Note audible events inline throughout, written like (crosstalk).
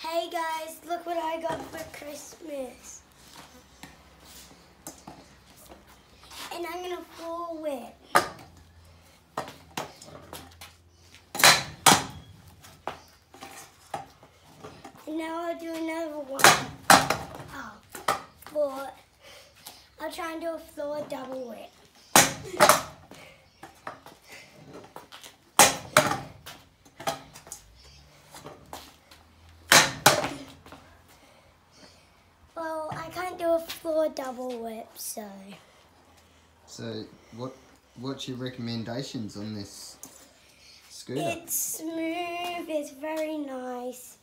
Hey guys, look what I got for Christmas. And I'm gonna full whip. And now I'll do another one. Oh, but I'll try and do a floor double whip. Well, I can't do a floor double whip, so. So, what what's your recommendations on this scooter? It's smooth, it's very nice,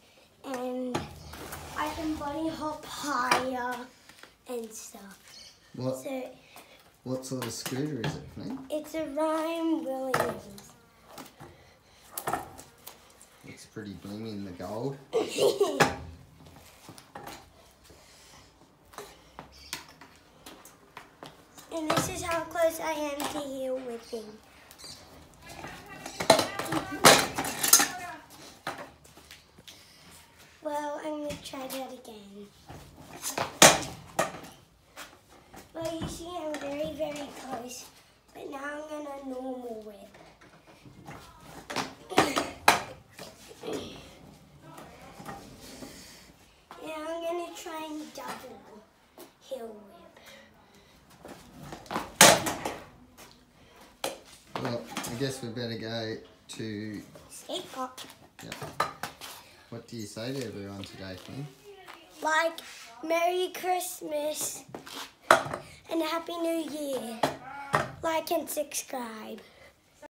and I can bunny hop higher and stuff. what So what sort of scooter is it, Flynn? it's a Ryan Williams. It's pretty blingy in the gold. (laughs) and this is how close I am to heel whipping. Well, I'm going to try that again. Well, you see, I'm very, very close. But now I'm going to normal whip. (coughs) Now I'm going to try and double heel whip. Well, I guess we better go to. Skate pop. Yeah. What do you say to everyone today, Flynn? Like, Merry Christmas and Happy New Year. Like and subscribe.